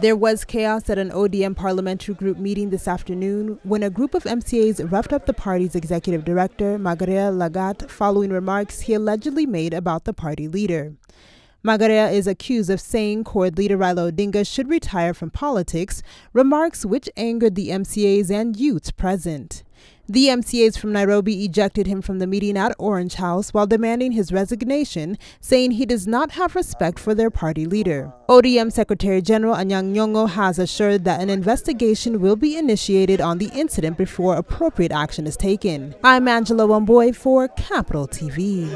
There was chaos at an ODM parliamentary group meeting this afternoon when a group of MCAs roughed up the party's executive director, Magerer Lang'at, following remarks he allegedly made about the party leader. Magerer is accused of saying CORD leader Raila Odinga should retire from politics, remarks which angered the MCAs and youths present. The MCAs from Nairobi ejected him from the meeting at Orange House while demanding his resignation, saying he does not have respect for their party leader. ODM Secretary General Anyang' Nyong'o has assured that an investigation will be initiated on the incident before appropriate action is taken. I'm Angela Wambui for Capital TV.